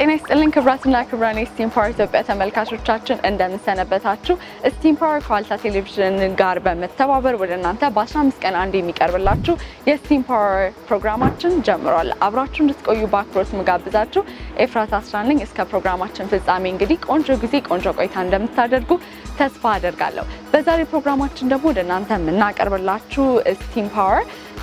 ጤና ይስጥልን ክብራትና ክብራን የስቲም ፓወር ኢትዮጵያ ተመልካቾቻችን እንደምንሰነበታችሁ። ስቲም ፓወር ከዋልታ ቴሌቪዥን ጋር በመተባበር ወደ እናንተ በ15 ቀን አንድ የሚቀርብላችሁ የስቲም ፓወር ፕሮግራማችን ጀምሯል። አብራችሁ እንድትቆዩ በአክብሮት የምጋብዛችሁ ኤፍራት አስራት ነኝ። እስከ ፕሮግራማችን ፍጻሜ እንግዲህ ቆንጆ ጊዜ ቆንጆ ቆይታ እንደምታደርጉ ተስፋ አደርጋለሁ። በዛሬ ፕሮግራማችን ደግሞ ወደ እናንተ የምናቀርብላችሁ ስቲም ፓወር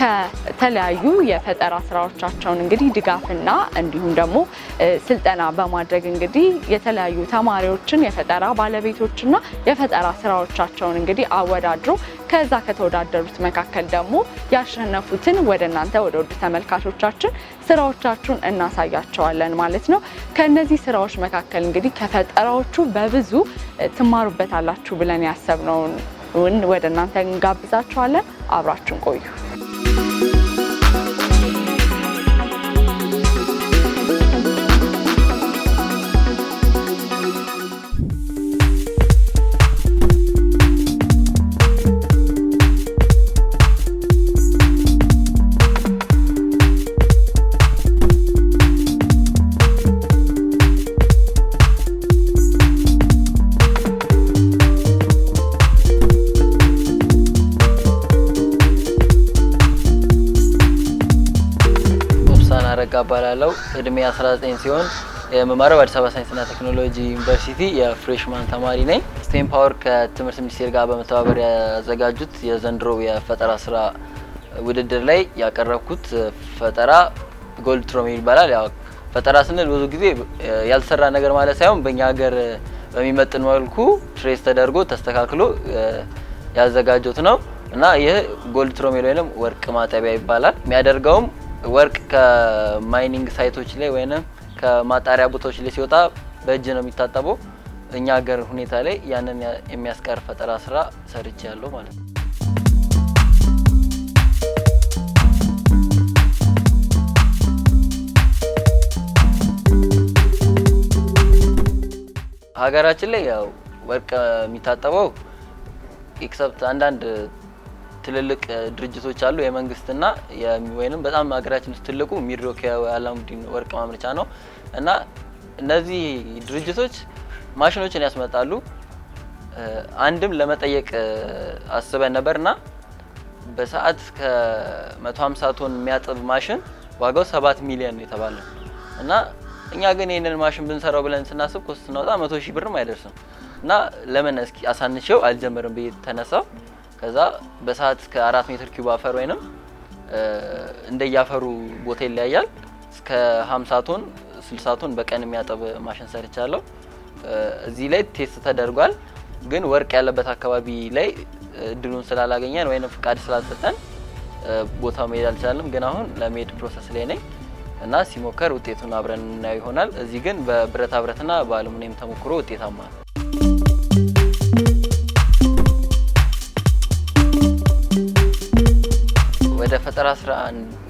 ከተለያዩ የፈጠራ ስራዎቻቸውን እንግዲህ ድጋፍና እንዲሁም ደግሞ ስልጠና በማድረግ እንግዲህ የተለያዩ ተማሪዎችን የፈጠራ ባለቤቶችና የፈጠራ ስራዎቻቸውን እንግዲህ አወዳድሮ ከዛ ከተወዳደሩት መካከል ደግሞ ያሸነፉትን ወደ እናንተ ወደ ውድ ተመልካቾቻችን ስራዎቻችሁን እናሳያቸዋለን ማለት ነው። ከእነዚህ ስራዎች መካከል እንግዲህ ከፈጠራዎቹ በብዙ ትማሩበታላችሁ ብለን ያሰብነውን ወደ እናንተ እንጋብዛችኋለን። አብራችሁን ቆዩ። እባላለሁ። እድሜ 19 ሲሆን የምማረው በአዲስ አበባ ሳይንስና ቴክኖሎጂ ዩኒቨርሲቲ የ freshman ተማሪ ነኝ። ስቴም ፓወር ከትምህርት ሚኒስቴር ጋር በመተባበር ያዘጋጁት የዘንድሮ የፈጠራ ስራ ውድድር ላይ ያቀረብኩት ፈጠራ gold trommel ይባላል። ያው ፈጠራ ስንል ብዙ ጊዜ ያልተሰራ ነገር ማለት ሳይሆን በእኛ ሀገር በሚመጥን መልኩ trace ተደርጎ ተስተካክሎ ያዘጋጁት ነው እና ይህ gold trommel ወይም ወርቅ ማጠቢያ ይባላል። የሚያደርገውም ወርቅ ከ mining site ኦች ላይ ወይም ከማጣሪያ ቦታዎች ላይ ሲወጣ በእጅ ነው የሚታጠበው። እኛ ሀገር ሁኔታ ላይ ያንን የሚያስቀር ፈጠራ ስራ ሰርቼ ያለው ማለት ነው። ሀገራችን ላይ ያው ወርቅ የሚታጠበው except አንዳንድ ትልልቅ ድርጅቶች አሉ። የመንግስትና ወይንም በጣም ሀገራችን ውስጥ ትልቁ ሚድሮክ የአላሙዲን ወርቅ ማምረቻ ነው። እና እነዚህ ድርጅቶች ማሽኖችን ያስመጣሉ። አንድም ለመጠየቅ አስበን ነበርና በሰዓት ከ150 ቶን የሚያጥብ ማሽን ዋጋው 7 ሚሊዮን የተባለ እና እኛ ግን ይህንን ማሽን ብንሰራው ብለን ስናስብ cost ስናወጣ መቶ ሺህ ብርም አይደርስም። እና ለምን? እስኪ አሳንሼው አልጀምርም ብዬ ተነሳሁ። ከዛ በሰዓት እስከ አራት ሜትር ኪዩብ አፈር ወይንም እንደያፈሩ ቦታ ይለያያል እስከ 50 ቶን 60 ቶን በቀን የሚያጠብ ማሽን ሰርቻለሁ። እዚህ ላይ test ተደርጓል። ግን ወርቅ ያለበት አካባቢ ላይ እድሉን ስላላገኘን ወይም ፍቃድ ስላልሰጠን ቦታው መሄድ አልቻለም። ግን አሁን ለመሄድ process ላይ ነኝ እና ሲሞከር ውጤቱን አብረን እናየው ይሆናል። እዚህ ግን በብረታ ብረትና በአሉሚኒየም ተሞክሮ ውጤታማ ነው። ወደ ፈጠራ ስራ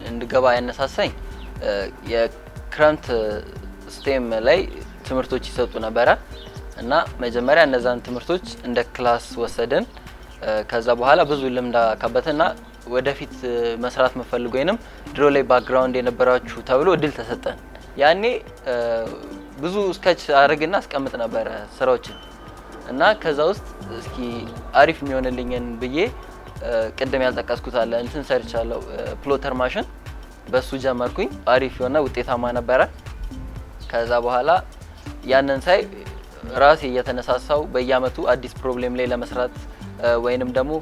እንድገባ ያነሳሳኝ የክረምት STEM ላይ ትምህርቶች ይሰጡ ነበረ እና መጀመሪያ እነዛን ትምህርቶች እንደ class ወሰድን። ከዛ በኋላ ብዙ ልምድ አካበትና ወደፊት መስራት መፈልግ ወይንም ድሮ ላይ background የነበራችሁ ተብሎ እድል ተሰጠን። ያኔ ብዙ sketch አድርግና አስቀምጥ ነበረ ስራዎችን እና ከዛ ውስጥ እስኪ አሪፍ የሚሆንልኝን ብዬ ቅድም ያልጠቀስኩት አለ እንትን ሰርቻለሁ። plotter machine በሱ ጀመርኩኝ። አሪፍ የሆነ ውጤታማ ነበረ። ከዛ በኋላ ያንን ሳይ ራሴ እየተነሳሳሁ በየአመቱ አዲስ problem ላይ ለመስራት ወይንም ደግሞ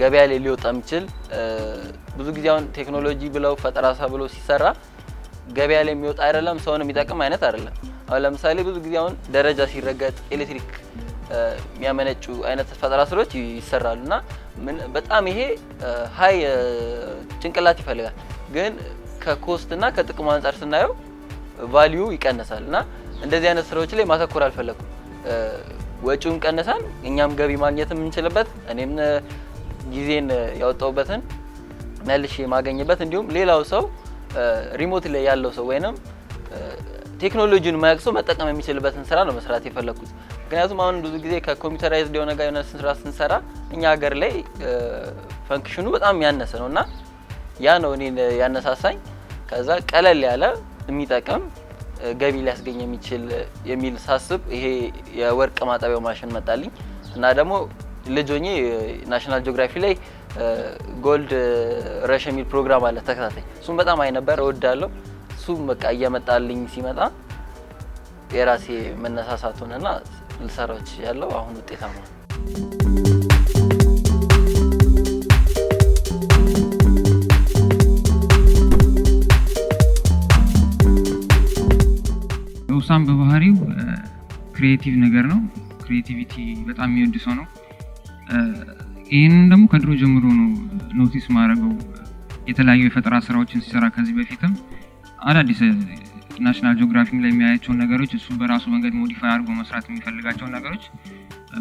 ገበያ ላይ ሊወጣ የሚችል ብዙ ጊዜ አሁን ቴክኖሎጂ ብለው ፈጠራ ብሎ ሲሰራ ገበያ ላይ የሚወጣ አይደለም፣ ሰውን የሚጠቅም አይነት አይደለም። አሁን ለምሳሌ ብዙ ጊዜ አሁን ደረጃ ሲረገጥ ኤሌክትሪክ የሚያመነጩ አይነት ፈጠራ ስራዎች ይሰራሉ እና በጣም ይሄ high ጭንቅላት ይፈልጋል። ግን ከ cost እና ከጥቅሙ አንጻር ስናየው value ይቀንሳል እና እንደዚህ አይነት ስራዎች ላይ ማተኮር አልፈለኩም። ወጪውን ቀንሰን እኛም ገቢ ማግኘት የምንችልበት እኔም ጊዜን ያወጣውበትን መልሼ የማገኝበት እንዲሁም ሌላው ሰው remote ላይ ያለው ሰው ወይንም ቴክኖሎጂውን የማያውቅ ሰው መጠቀም የሚችልበትን ስራ ነው መስራት የፈለግኩት። ምክንያቱም አሁን ብዙ ጊዜ ከ computerized የሆነ ጋር የሆነ ስራ ስንሰራ እኛ ሀገር ላይ function ኑ በጣም ያነሰ ነው እና ያ ነው እኔን ያነሳሳኝ። ከዛ ቀለል ያለ የሚጠቅም ገቢ ሊያስገኝ የሚችል የሚል ሳስብ ይሄ የወርቅ ማጠቢያው ማሽን መጣልኝ እና ደግሞ ልጅ ሆኜ ናሽናል ጂኦግራፊ ላይ Gold Rush የሚል ፕሮግራም አለ ተከታታይ። እሱም በጣም አየው ነበር እወዳለሁ። እሱም በቃ እየመጣልኝ ሲመጣ የራሴ መነሳሳት ሆነና ልሰራዎች ያለው አሁን ውጤታማ ኦብሳም በባህሪው creative ነገር ነው። creativity በጣም የሚወድ ሰው ነው። ይህንን ደግሞ ከድሮ ጀምሮ ነው notice የማደርገው። የተለያዩ የፈጠራ ስራዎችን ሲሰራ ከዚህ በፊትም አዳዲስ ናሽናል ጂኦግራፊ ላይ የሚያያቸውን ነገሮች እሱ በራሱ መንገድ modify አድርጎ መስራት የሚፈልጋቸውን ነገሮች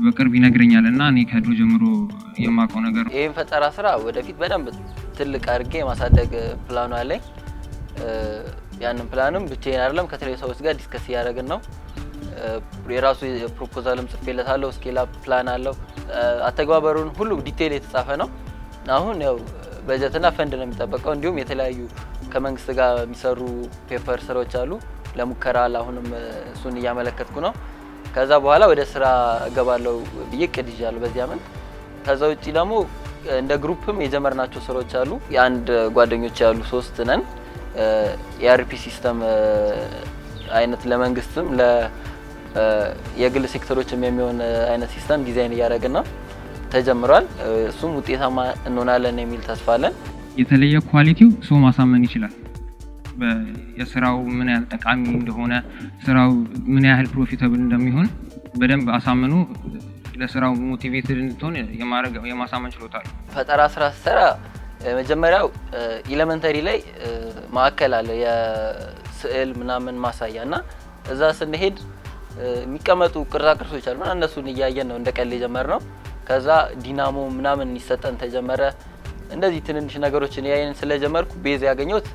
በቅርብ ይነግረኛል እና እኔ ከድሮ ጀምሮ የማውቀው ነገር ይህን ፈጠራ ስራ ወደፊት በደንብ ትልቅ አድርጌ የማሳደግ ፕላኑ አለኝ። ያንን ፕላንም ብቻዬን አይደለም ከተለያዩ ሰዎች ጋር discuss እያደረግን ነው። የራሱ የ proposal ም ጽፌለታለሁ። scale up plan አለው። አተግባበሩን ሁሉ detail የተጻፈ ነው። አሁን ያው በጀትና ፈንድ ነው የሚጠበቀው። እንዲሁም የተለያዩ ከመንግስት ጋር የሚሰሩ paper ስራዎች አሉ ለሙከራ አሁንም እሱን እያመለከትኩ ነው። ከዛ በኋላ ወደ ስራ እገባለሁ ብዬ እቅድ ይዣለሁ በዚህ አመት። ከዛ ውጭ ደግሞ እንደ group ም የጀመርናቸው ስራዎች አሉ። የአንድ ጓደኞች ያሉ ሶስት ነን። የ ERP system አይነት ለመንግስትም የግል ሴክተሮችም የሚሆን አይነት system design እያደረግን ነው። ተጀምሯል። እሱም ውጤታማ እንሆናለን የሚል ተስፋ አለን። የተለየ quality ው ሰው ማሳመን ይችላል። የስራው ምን ያህል ጠቃሚ እንደሆነ፣ ስራው ምን ያህል profitable እንደሚሆን በደንብ አሳምኑ ለስራው motivated እንድትሆን የማሳመን ችሎታ ፈጠራ ስራ ስሰራ መጀመሪያው elementary ላይ ማዕከል አለ የስዕል ምናምን ማሳያ እና እዛ ስንሄድ የሚቀመጡ ቅርጻ ቅርጾች አሉ እና እነሱን እያየን ነው እንደ ቀልድ የጀመርነው። ከዛ ዲናሞ ምናምን ይሰጠን ተጀመረ። እንደዚህ ትንንሽ ነገሮችን ያየን ስለጀመርኩ base ያገኘሁት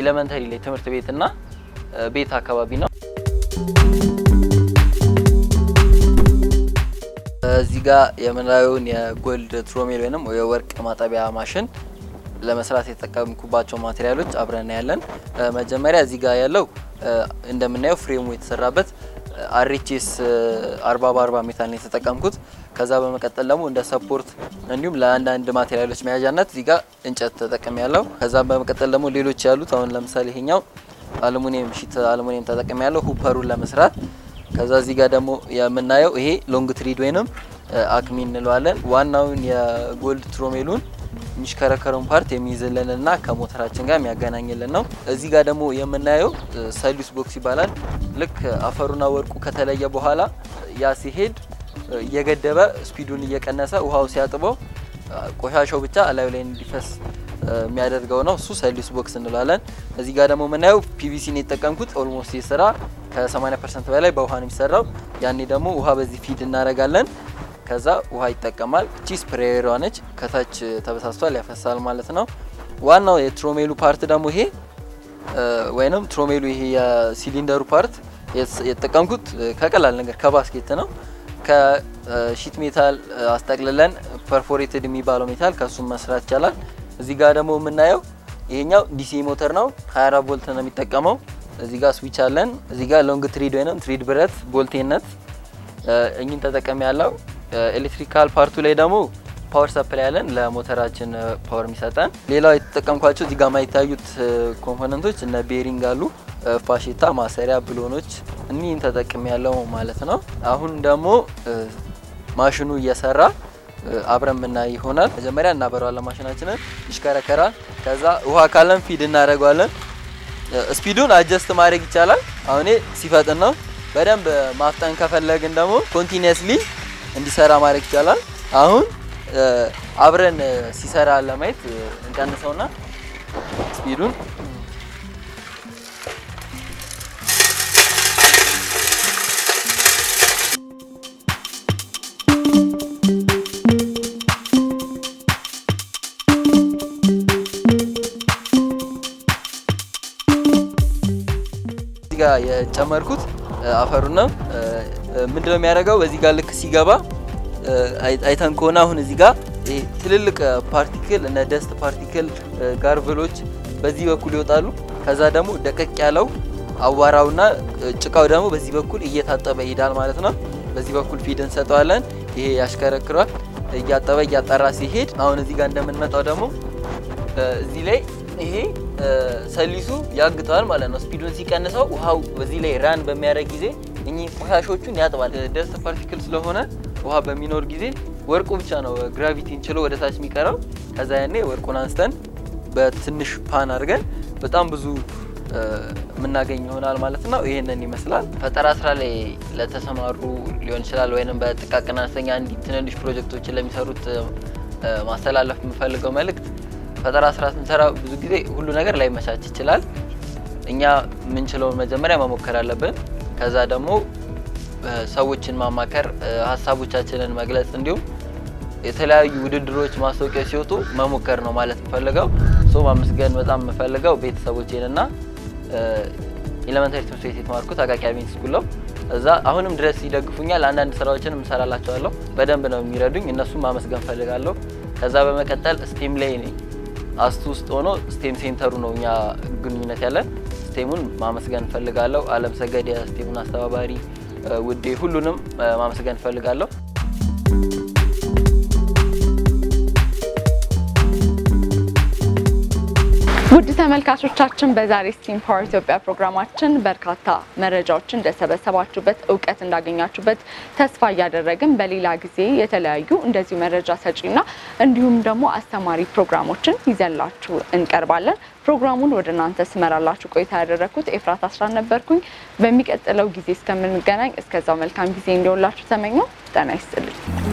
elementary ላይ ትምህርት ቤት እና ቤት አካባቢ ነው። እዚህ ጋር የምናየውን የ gold trommel ወይም የወርቅ ማጠቢያ ማሽን ለመስራት የተጠቀምኩባቸው ማቴሪያሎች አብረን እናያለን። መጀመሪያ እዚህ ጋር ያለው እንደምናየው ፍሬሙ የተሰራበት RHS 40 በ40 metal ነው የተጠቀምኩት። ከዛ በመቀጠል ደግሞ እንደ support እንዲሁም ለአንዳንድ ማቴሪያሎች መያዣነት እዚህ ጋር እንጨት ተጠቅሜያለው። ከዛ በመቀጠል ደግሞ ሌሎች ያሉት አሁን ለምሳሌ ይሄኛው አሉሚኒየም sheet አሉሚኒየም ተጠቅሜያለው ሁፐሩን ለመስራት። ከዛ እዚህ ጋር ደግሞ የምናየው ይሄ long thread ወይንም acme እንለዋለን። ዋናውን የ gold trommel ኡን የሚሽከረከረውን part የሚይዝልን እና ከሞተራችን ጋር የሚያገናኝልን ነው። እዚህ ጋር ደግሞ የምናየው sluice box ይባላል። ልክ አፈሩና ወርቁ ከተለየ በኋላ ያ ሲሄድ እየገደበ ስፒዱን እየቀነሰ ውሃው ሲያጥበው ቆሻሻው ብቻ እላዩ ላይ እንዲፈስ የሚያደርገው ነው። እሱ sluice box እንላለን። እዚህ ጋር ደግሞ የምናየው PVC ነው የተጠቀምኩት። almost የስራ ከ80 percent በላይ በውሃ ነው የሚሰራው። ያኔ ደግሞ ውሃ በዚህ feed እናደርጋለን። ከዛ ውሃ ይጠቀማል። እቺ ስፕሬየሯ ነች። ከታች ተበሳስቷል፣ ያፈሳል ማለት ነው። ዋናው የትሮሜሉ ፓርት ደግሞ ይሄ ወይንም ትሮሜሉ ይሄ የሲሊንደሩ ፓርት የተጠቀምኩት ከቀላል ነገር ከ basket ነው። ከ sheet metal አስጠቅልለን perforated የሚባለው metal ከሱም መስራት ይቻላል። እዚህ ጋር ደግሞ የምናየው ይሄኛው DC motor ነው። 24 ቮልት ነው የሚጠቀመው። እዚህ ጋር ስዊች አለን። እዚህ ጋር long thread ወይንም thread ብረት bolt እና nut እኚህን ተጠቅሜያለው electrical ፓርቱ ላይ ደግሞ power supply ያለን ለሞተራችን power የሚሰጠን። ሌላው የተጠቀምኳቸው እዚህ ጋር የማይታዩት ኮምፖነንቶች እነ bearing አሉ፣ ፋሼታ፣ ማሰሪያ፣ ብሎኖች እኒህን ተጠቅሜያለው ማለት ነው። አሁን ደግሞ ማሽኑ እየሰራ አብረን የምናይ ይሆናል። መጀመሪያ እናበረዋለን፣ ማሽናችንን ይሽከረከራል። ከዛ ውሃ ካለን feed እናደርገዋለን። ስፒዱን adjust ማድረግ ይቻላል። አሁን ሲፈጥን ነው። በደንብ ማፍጠን ከፈለግን ደግሞ continuously እንዲሰራ ማድረግ ይቻላል። አሁን አብረን ሲሰራ ለማየት እንቀንሰውና ስፒዱን ጨመርኩት አፈሩን ነው። ምንድነው የሚያደርገው? በዚህ ጋር ልክ ሲገባ አይተን ከሆነ አሁን እዚህ ጋር ትልልቅ particle እነ dust particle gravel ኦች በዚህ በኩል ይወጣሉ። ከዛ ደግሞ ደቀቅ ያለው አዋራውና ጭቃው ደግሞ በዚህ በኩል እየታጠበ ይሄዳል ማለት ነው። በዚህ በኩል feed እንሰጠዋለን። ይሄ ያሽከረክሯል። እያጠበ እያጠራ ሲሄድ አሁን እዚህ ጋር እንደምንመጣው ደግሞ እዚህ ላይ ይሄ ሰሊሱ ያግተዋል ማለት ነው። ስፒዱን ሲቀንሰው ውሃው በዚህ ላይ run በሚያደርግ ጊዜ እኚህ ቆሻሾቹን ያጥባል። dust particle ስለሆነ ውሃ በሚኖር ጊዜ ወርቁ ብቻ ነው ግራቪቲን ችሎ ወደ ታች የሚቀረው። ከዛ ያኔ ወርቁን አንስተን በትንሽ ፓን አድርገን በጣም ብዙ የምናገኝ ይሆናል ማለት ነው። ይህንን ይመስላል። ፈጠራ ስራ ላይ ለተሰማሩ ሊሆን ይችላል ወይም በጥቃቅን አነስተኛ እንዲ ትንንሽ ፕሮጀክቶችን ለሚሰሩት ማስተላለፍ የምፈልገው መልእክት ፈጠራ ስራ ስንሰራ ብዙ ጊዜ ሁሉ ነገር ላይመቻች ይችላል። እኛ የምንችለውን መጀመሪያ መሞከር አለብን። ከዛ ደግሞ ሰዎችን ማማከር፣ ሀሳቦቻችንን መግለጽ እንዲሁም የተለያዩ ውድድሮች፣ ማስታወቂያ ሲወጡ መሞከር ነው ማለት የምፈልገው። so ማመስገን በጣም የምፈልገው ቤተሰቦቼን እና elementary ትምህርት ቤት የተማርኩት አቃቂ school ነው። እዛ አሁንም ድረስ ይደግፉኛል። አንዳንድ ስራዎችን እሰራላቸዋለሁ። በደንብ ነው የሚረዱኝ። እነሱም ማመስገን ፈልጋለሁ። ከዛ በመቀጠል STEM ላይ ASTU ውስጥ ሆኖ STEM ሴንተሩ ነው እኛ ግንኙነት ያለን። ስቴሙን ማመስገን እፈልጋለሁ። አለም ሰገድ የስቴሙን አስተባባሪ፣ ውዴ፣ ሁሉንም ማመስገን እፈልጋለሁ። ተመልካቾቻችን በዛሬ STEMpower ኢትዮጵያ ፕሮግራማችን በርካታ መረጃዎችን እንደሰበሰባችሁበት እውቀት እንዳገኛችሁበት ተስፋ እያደረግን በሌላ ጊዜ የተለያዩ እንደዚሁ መረጃ ሰጪና እንዲሁም ደግሞ አስተማሪ ፕሮግራሞችን ይዘላችሁ እንቀርባለን። ፕሮግራሙን ወደ እናንተ ስመራላችሁ ቆይታ ያደረግኩት ኤፍራት አስራት ነበርኩኝ። በሚቀጥለው ጊዜ እስከምንገናኝ እስከዛው መልካም ጊዜ እንዲሆንላችሁ ተመኘው። ጤና ይስጥልኝ።